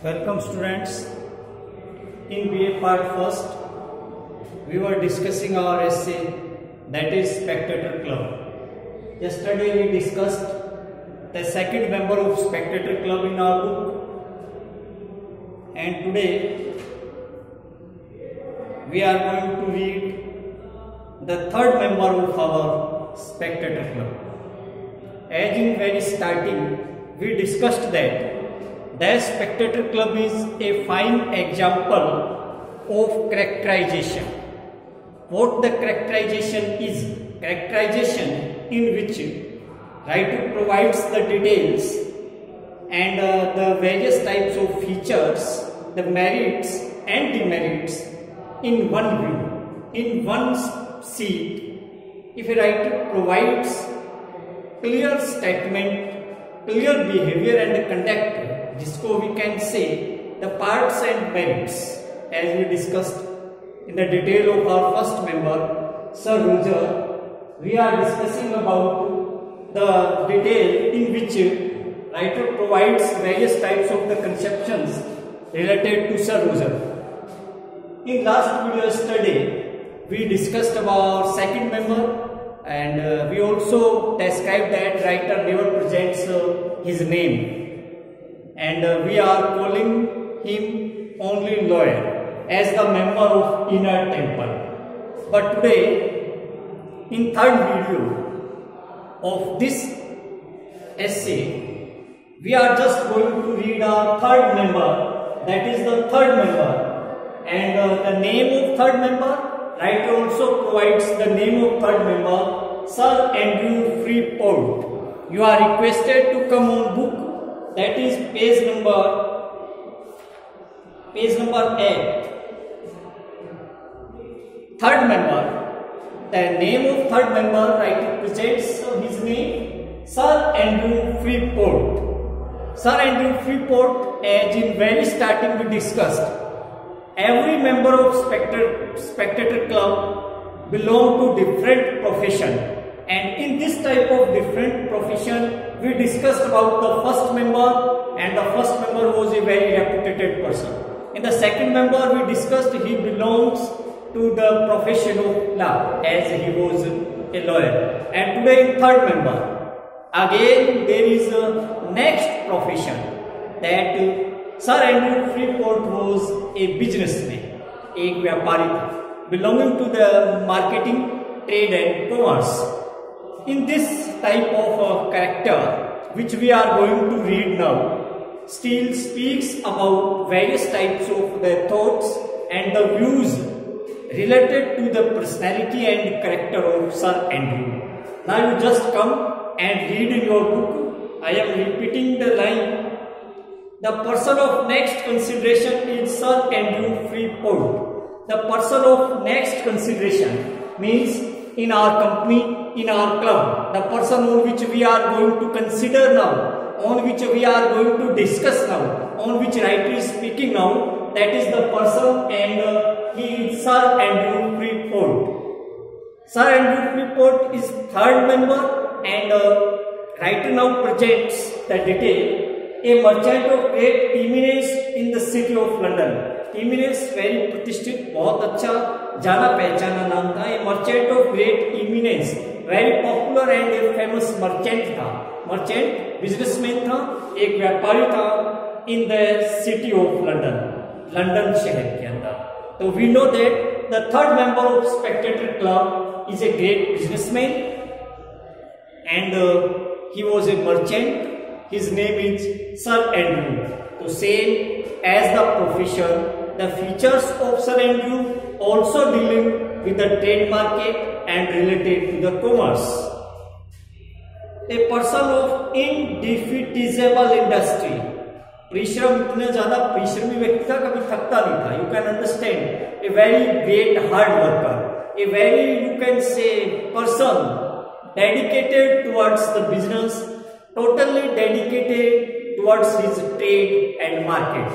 Welcome students. In BA part first, we were discussing our essay that is Spectator Club. Yesterday we discussed the second member of Spectator Club in our book and today we are going to read the third member of our Spectator Club. As in very starting, we discussed that the spectator club is a fine example of characterization. What the characterization is? Characterization in which writer provides the details and uh, the various types of features, the merits and demerits in one view, in one sheet. If a writer provides clear statement, clear behavior and conduct जिसको we can say the parts and merits as we discussed in the detail of our first member sir roger we are discussing about the detail in which writer provides various types of the conceptions related to sir roger in last video yesterday we discussed about second member and uh, we also described that writer never presents uh, his name and uh, we are calling him only lawyer as the member of inner temple. But today, in third video of this essay, we are just going to read our third member, that is the third member. And uh, the name of third member, writer also provides the name of third member, Sir Andrew Freeport. You are requested to come on book that is page number page number 8 third member. The name of third member writer presents his name sir andrew freeport. Sir andrew freeport as in very starting we discussed every member of spectator, spectator club belong to different profession. And in this type of different profession we discussed about the first member and the first member was a very reputed person. In the second member we discussed he belongs to the profession of law as he was a lawyer. And today in third member again there is a next profession that Sir Andrew Freeport was a businessman, a vyapari belonging to the marketing, trade and commerce. In this type of uh, character which we are going to read now still speaks about various types of the thoughts and the views related to the personality and character of Sir Andrew. Now you just come and read in your book. I am repeating the line. The person of next consideration is Sir Andrew Freeport. The person of next consideration means in our company in our club, the person on which we are going to consider now, on which we are going to discuss now, on which writer is speaking now, that is the person and uh, he is Sir Andrew Freeport. Sir Andrew Freeport is third member and uh, writer now presents the detail a merchant of great eminence in the city of London. Eminence very प्रतिष्ठित बहुत अच्छा जाना पहचाना नाम था ये merchant of great eminence very popular and a famous merchant था merchant businessman था एक व्यापारी था in the city of London London शहर के अंदर. तो we know that the third member of spectator club is a great businessman and he was a merchant his name is sir Andrew तो same as the profession the features of Sir Andrew also dealing with the trade market and related to the commerce. A person of indefeasible industry. परिश्रम इतने ज़्यादा परिश्रमी व्यक्ति था कभी थकता नहीं था। You can understand a very great hard worker a very you can say person dedicated towards the business totally dedicated towards his trade and market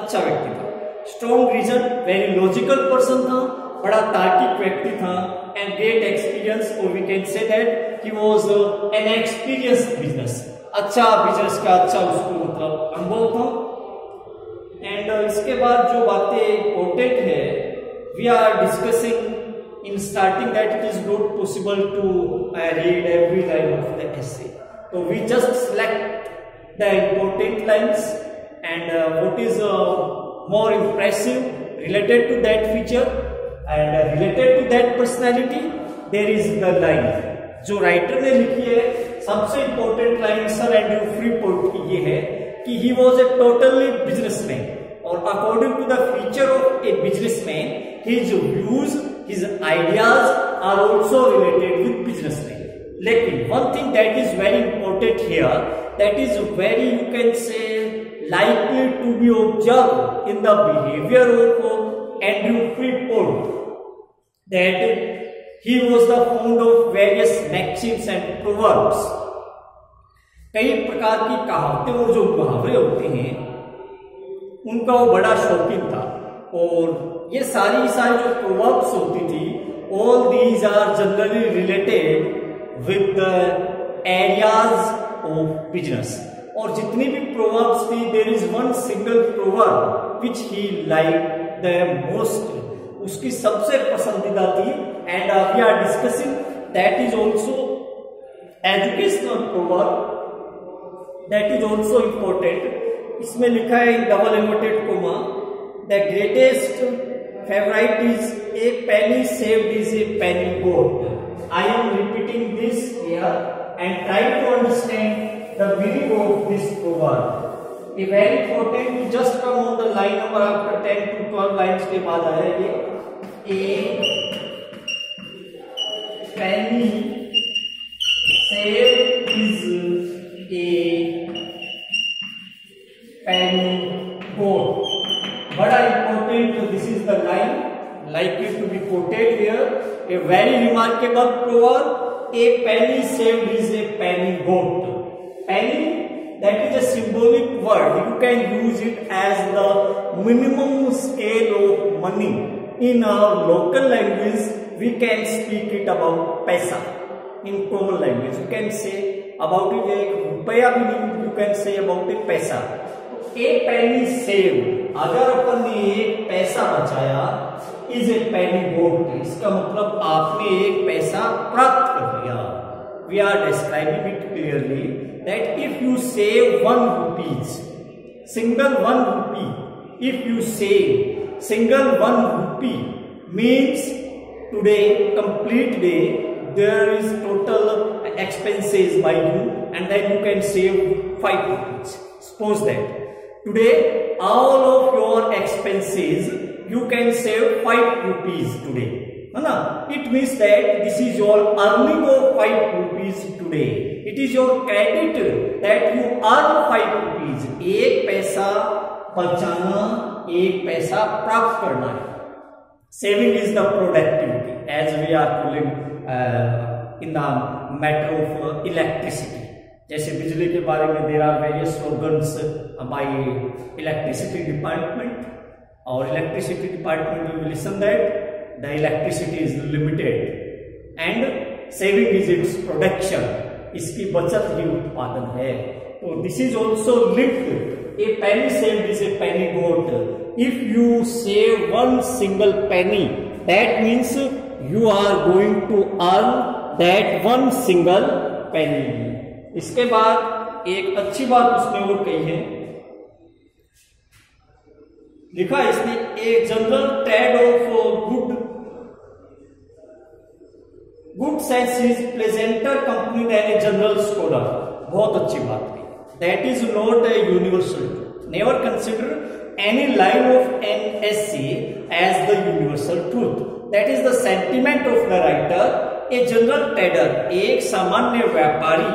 अच्छा व्यक्ति था। Strong reason very logical person था। बड़ा तार्किक व्यक्ति था एंड ग्रेट एक्सपीरियंस और we can say that he was an experience business अच्छा बिज़नेस का अच्छा उसको मतलब अनुभव था। एंड इसके बाद जो बातें इंपॉर्टेंट है we are discussing in starting that it is not possible to read every line of the essay तो we just select the important lines and what is more impressive related to that feature and related to that personality, there is the line. जो writer ने लिखी है, सबसे important line sir Andrew Freeport की ये है कि he was a totally businessman और according to the feature of a businessman his views his ideas are also related with businessman लेकिन one thing that is very important here that is very you can say likely to be observed in the behavior of Andrew Freeport. That he was the fond of various maxims and proverbs. कई प्रकार की कहावतें और जो मुहावरे होते हैं, उनका वो बड़ा शौकीन था। और ये सारी सारी जो प्रोवर्ब्स होती थी all these are generally related with the areas of business और जितनी भी प्रोवर्ब्स थी there is one single proverb which he like the most उसकी सबसे पसंदीदा थी and we are discussing that is also educational proverb that is also important इसमें लिखा है double inverted comma the greatest favourite is a penny saved is a penny got I am repeating this here and try to understand of this proverb. A very important to just come on the line number after 10 to 12 lines के बाद आया ये a penny save is a penny goat. बड़ा important this is the line likely to be quoted here. A very remarkable proverb. A penny saved is a penny goat. penny that is a symbolic word you can use it as the minimum scale of money in our local language we can speak it about paisa in common language you can say about it एक रुपया भी नहीं you can say about a पैसा a penny save अगर अपन ने एक पैसा बचाया इज ए penny गोट इसका मतलब आपने एक पैसा प्राप्त कर लिया we are describing it clearly that if you save one rupees, single one rupee, if you save single one rupee means today, complete day, there is total expenses by you and then you can save five rupees. Suppose that today all of your expenses you can save five rupees today. It means that this is your earning of five rupees today. It is your credit that you earn five rupees एक पैसा बचाना एक पैसा प्राप्त करना है। Saving is the productivity as we are cooling in the matter of electricity जैसे बिजली के बारे में there are various slogans by electricity department और electricity department you listen that the electricity is limited and saving is its production इसकी बचत ही उत्पादन है। तो this is also linked a penny save is a penny got if you save one single penny that means you are going to earn that one single penny इसके बाद एक अच्छी बात उसने और कही है। लिखा इसने a general टैड of good good sense is presenter company than a general scholar बहुत अच्छी बात थी that is not a universal never consider any line of an essay as the universal truth that is the sentiment of the writer a general trader एक सामान्य व्यापारी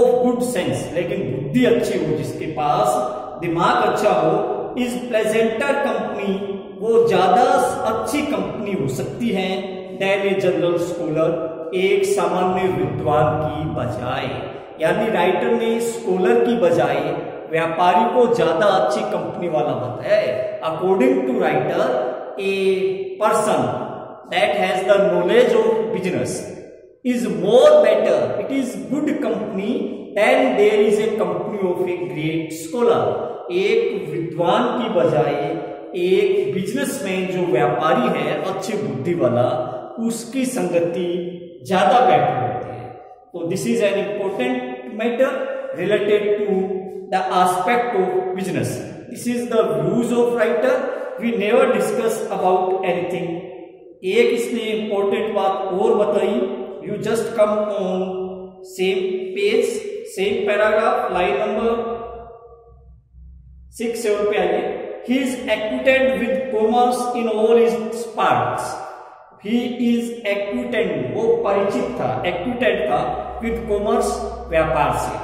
of good sense लेकिन बुद्धि अच्छी हो, जिसके पास दिमाग अच्छा हो इज़ प्रेजेंटर कंपनी वो ज़्यादा अच्छी कंपनी हो सकती है देन ए जनरल स्कॉलर एक सामान्य विद्वान की बजाय. यानी राइटर ने स्कॉलर की बजाय व्यापारी को ज़्यादा अच्छी कंपनी वाला बताया according to writer a person that has the knowledge of business is more better it is good company than there is a company of a great scholar एक विद्वान की बजाय एक बिजनेसमैन जो व्यापारी है, अच्छी बुद्धि वाला, उसकी संगति ज़्यादा बेटर होती है। तो this is an important matter related to the aspect of business this is the views of writer we never discuss about anything एक इसने इंपॉर्टेंट बात और बताई। You just come on same page same paragraph line number six seven पे आइए। He is acquainted with commerce in all its parts. He is acquainted, वो परिचित था, acquainted था with commerce व्यापार से।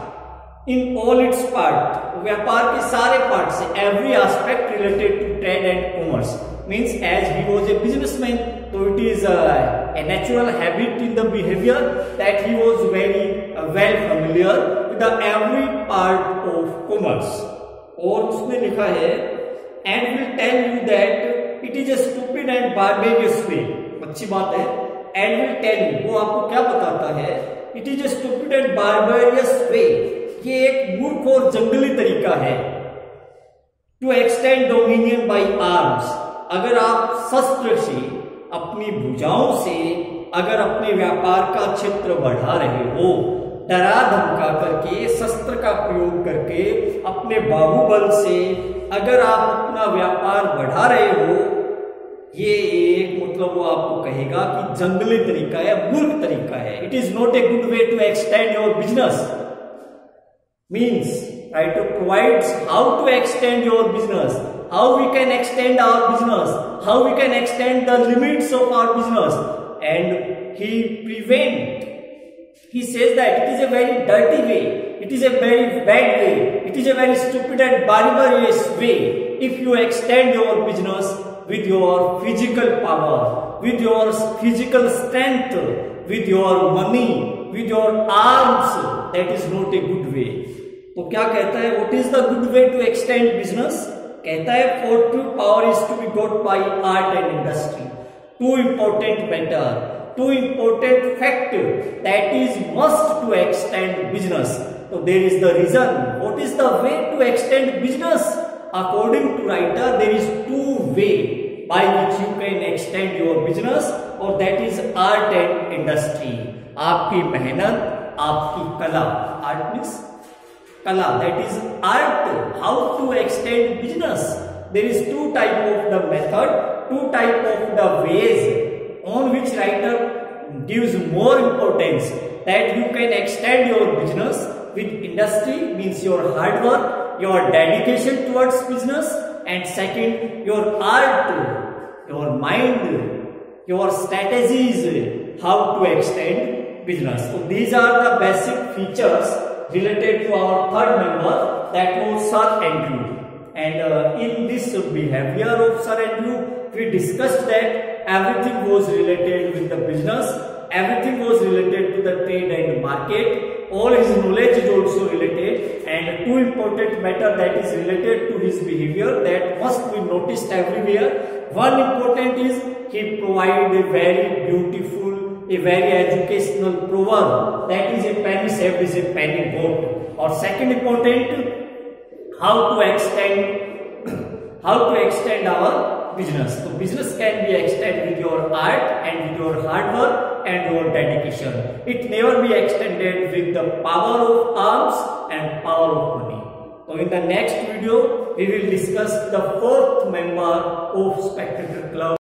इन ऑल इट्स पार्ट व्यापार के सारे पार्ट से every aspect related to trade and commerce means as he was a businessman तो it is a natural habit in the that he was very well familiar with every part of commerce और उसने लिखा है and will tell you that it is odd and barbarous अच्छी बात है। And will tell you वो आपको क्या बताता है? It is a stupid and barbarous way. ये एक मूर्ख और जंगली तरीका है। To extend dominion by arms अगर आप शस्त्र से, अपनी भुजाओं से, अगर अपने व्यापार का क्षेत्र बढ़ा रहे हो, डरा धमका करके, शस्त्र का प्रयोग करके, अपने बाहुबल से, अगर आप अपना व्यापार बढ़ा रहे हो ये एक मतलब वो आपको कहेगा कि जंगली तरीका है मूर्ख तरीका है। It is not a good way to extend your business means right to provide how to extend your business how we can extend our business how we can extend the limits of our business and he prevent He says that it is a very dirty way, it is a very bad way, it is a very stupid and barbarous way. If you extend your business with your physical power with your physical strength with your money with your arms that is not a good way तो क्या कहता है what is the good way to extend business कहता है for to power is to be got by art and industry two important matter two important fact that is must to extend business तो there is the reason what is the way to extend business According to writer, there is two way by which you can extend your business or that is art and industry. आपकी मेहनत आपकी कला art means kala that is art how to extend business there is two type of the method two type of the ways on which writer gives more importance that you can extend your business with industry means your hard work, your dedication towards business and second your art, your mind, your strategies how to extend business. So these are the basic features related to our third member that was Sir Andrew. And uh, in this behavior of Sir Andrew, we discussed that everything was related with the business, everything was related to the trade and market, all his knowledge is also related and two important matter that is related to his behavior that must be noticed everywhere. One important is he provide a very beautiful, a very educational proverb that is a penny saved is a penny bought. Or second important, how to extend, how to extend our business. So business can be extended with your art and with your hard work and your dedication. It never be extended with the power of arms and power of money. So in the next video, we will discuss the fourth member of Spectator Club.